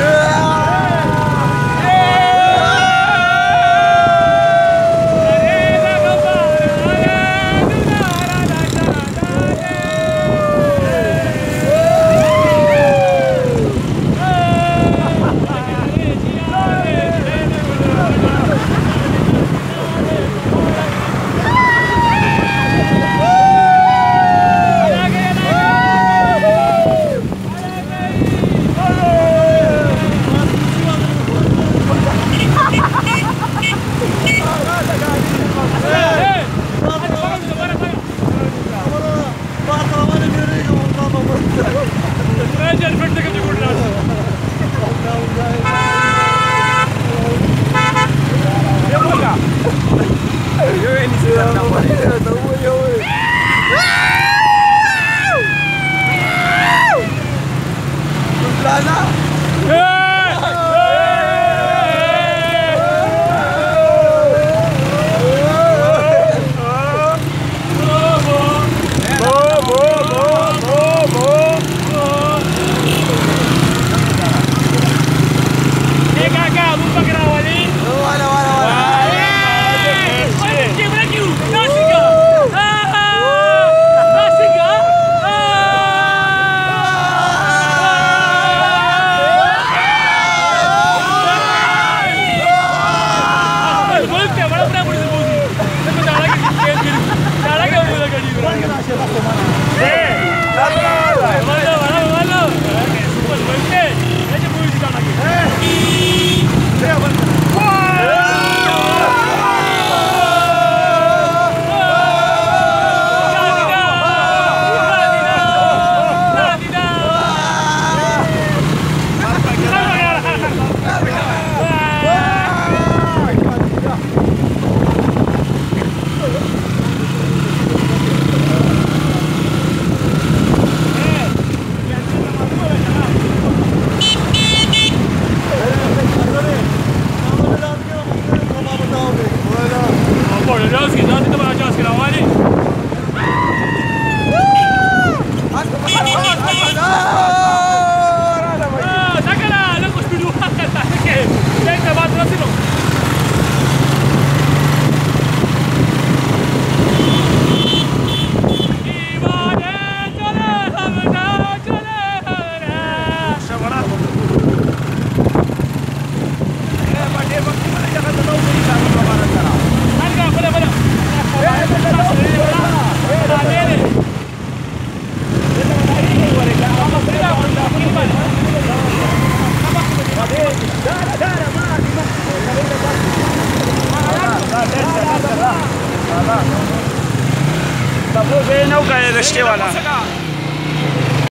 Yeah! 힘들겠지 몰라. 여보야. 여행이 してはな。